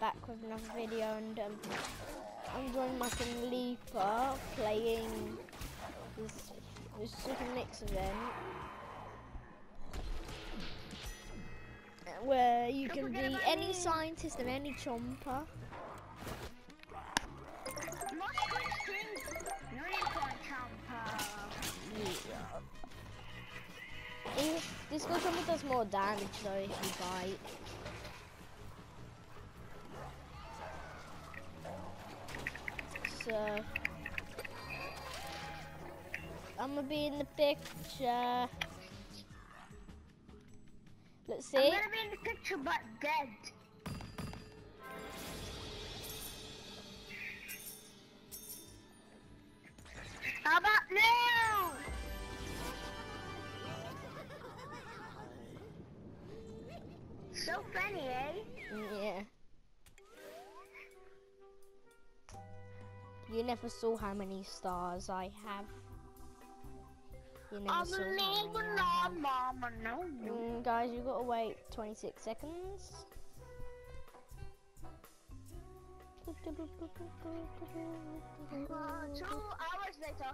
back with another video and um, I'm joining my friend Leaper playing this, this Super Mix event where you can be any scientist and any chomper. Yeah. This Go Chomper does more damage though if you bite. So I'm gonna be in the picture. Let's see. I'm gonna be in the picture but dead. How about now? So funny, eh? You never saw how many stars I have. You never I'm saw how many I have. mama, no, no. Mm, guys, you gotta wait 26 seconds. Uh, two hours later.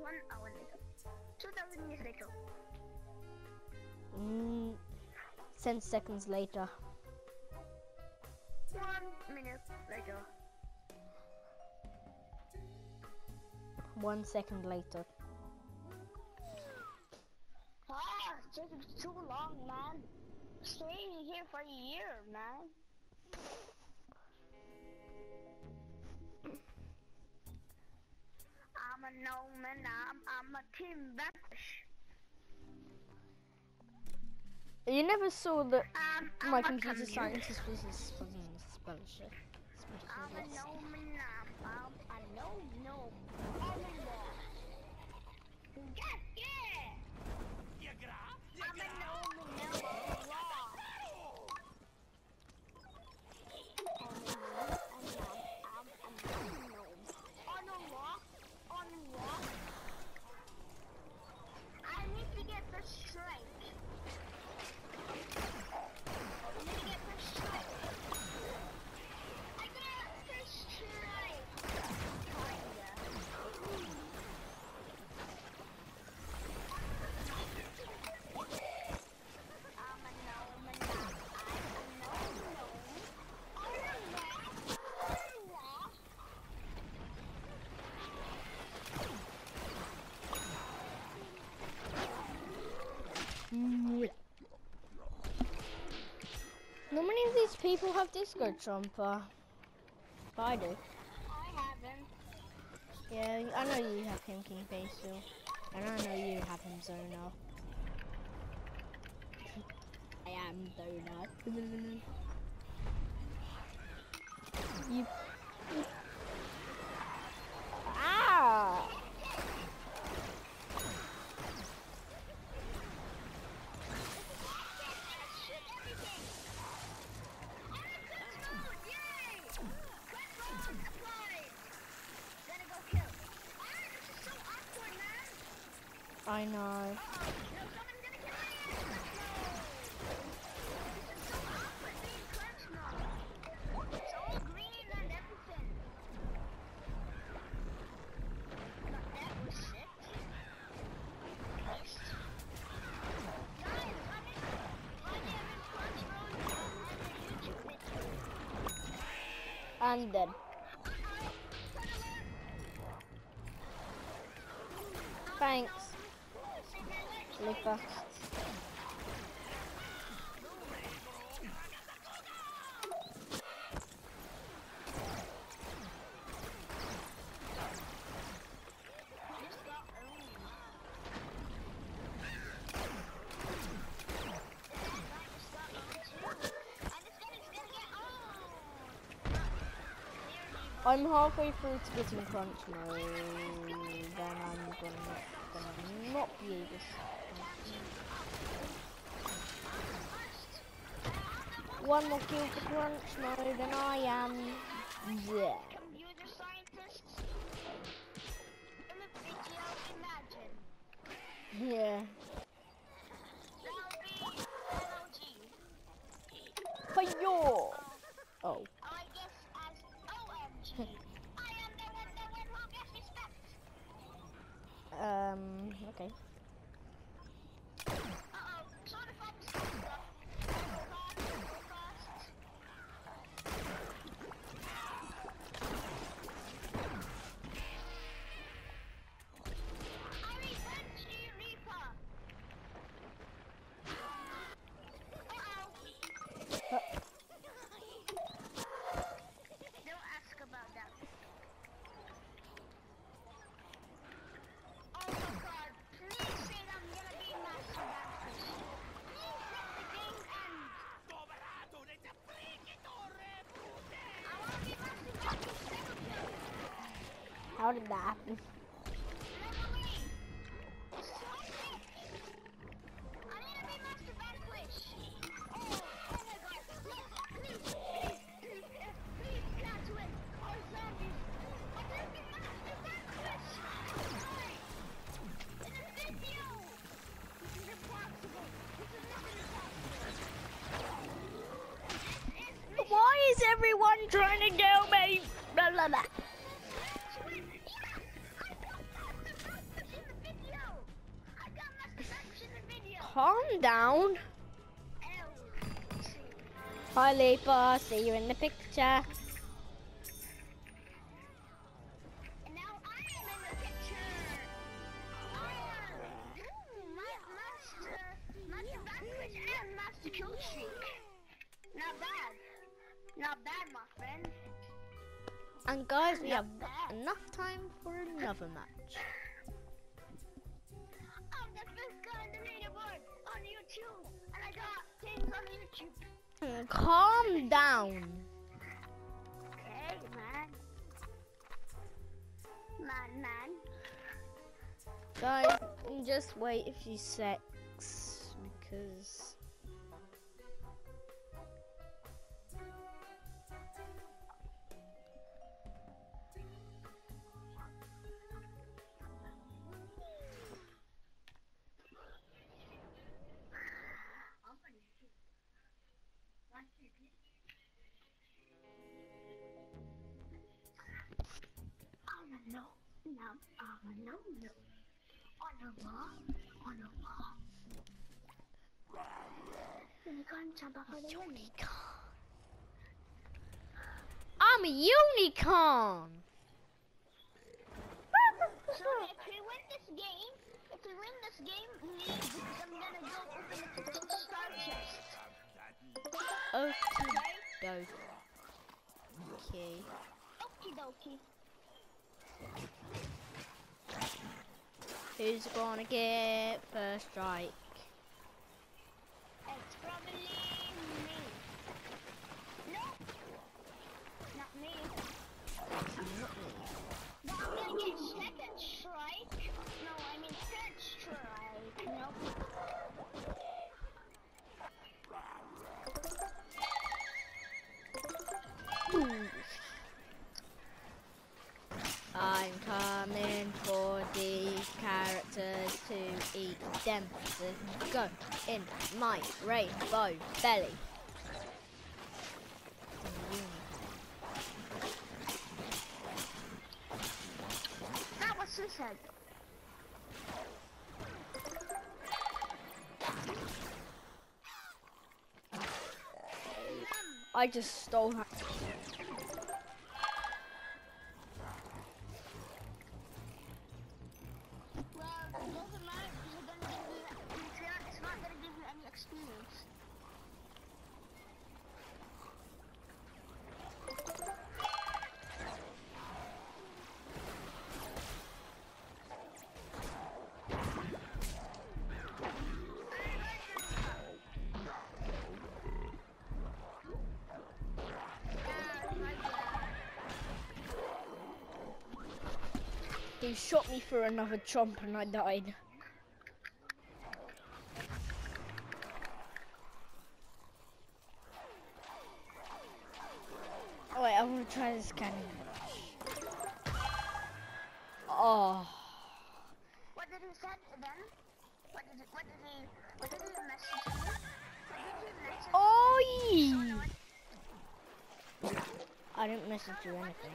One hour later. Two thousand years later. Mm, 10 seconds later. One minute later. One second later. Ah, it's taking too long, man. Staying here for a year, man. I'm a gnome and I'm, I'm a Team Vanquish. You never saw that Um, I'm my computer commute. scientist was a sp- specialist. I'm a gnome and I'm, I'm a gnome, gnome. I'm a gnome. Yes, yeah! I'm a gnome and now I'm a raw. I'm a gnome and now I'm a gnome. On a rock, on a rock. I need to get the strike. I need to get the strike. I got the strike. Kinda. I'm a gnome and I'm a gnome gnome. On a rock, on a rock. Not many of these people have Disco Trumper. I do. I haven't. Yeah, I know you have him King Facial. And I know you have him Zona. I am Zona. you. Ah! I know. I'm dead. Lipa. I'm halfway through to getting crunch mode, then I'm gonna, gonna not be able to. One more kill for crunch mode, and I am Yeah. Computer scientists in the video, imagine. Yeah. That'll be Oh. Oh, I guess as OMG. I am the one that went wrong gets respect. Um, okay. Uh-oh. Sort of fun stuff. Go fast, go fast. I revenge you, Reaper. Uh-oh. Don't ask about that. Oh my god, please say that I'm gonna be Master Vanquish. Please let the game end. I wanna be Master Vanquish, never be. How did that happen? Never me. Stop it. I'm gonna be Master Vanquish. Oh, oh my god. Please, please, please, please, uh, please, Catwin, or zombies. I'm gonna be Master Vanquish. Alright. In a video. This is impossible. This is not impossible. This is mission Why is everyone trying to kill me? Blah, blah, blah. Calm down. Hi, Leaper. See you in the picture. And now I am in the picture. I am Ooh, my master, master vanquish and master kill streak. Not bad. Not bad, my friend. And guys, we have bad. enough time for another match. YouTube, and I got things on YouTube. Hmm, Calm down. Okay, man. Man, man. Guys, just wait a few secs because. On a ah, no, no. On a wall, on a wall. Unicorn jump off of the wall. I'm a unicorn. So if we win this game, if we win this game, me, I'm gonna go open the star chest. Okie dokie. Okay. Okie dokie. Who's gonna get first strike? It's probably me. No, not me. But I'm gonna get second strike. No, I mean third strike. Nope. I'm coming for these characters to eat them. Go in my rainbow belly. That was suicide. I just stole that. He shot me through another chomp and I died. Oh wait, I want to try this cannon. Oh. What did he say to them? What did, he, what did he, what did he message? Oh! I didn't message you anything.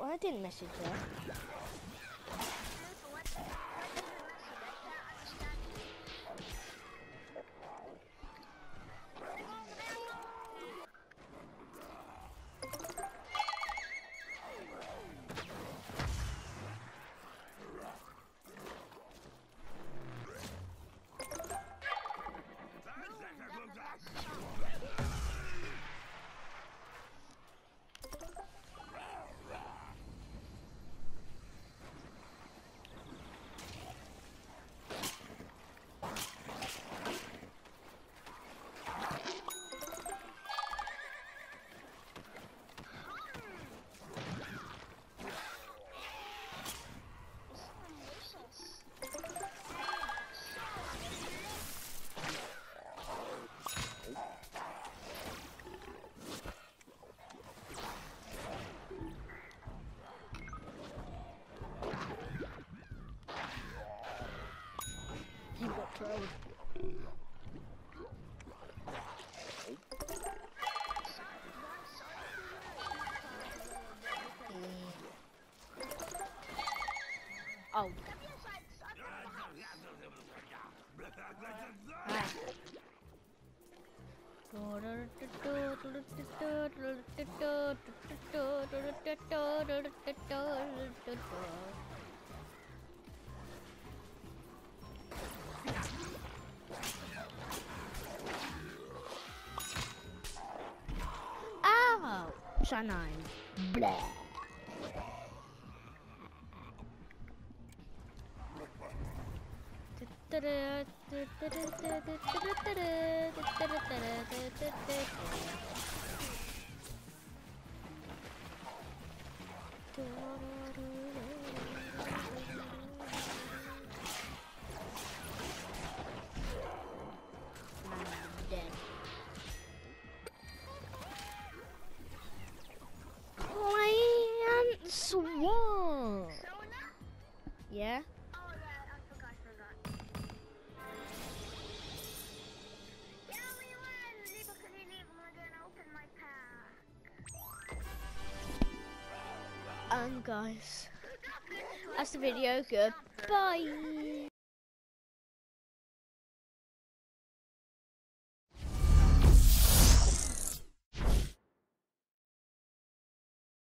Oh, I didn't message her. good for. Oh! Shine 9. Blah. guys. That's the video. Goodbye.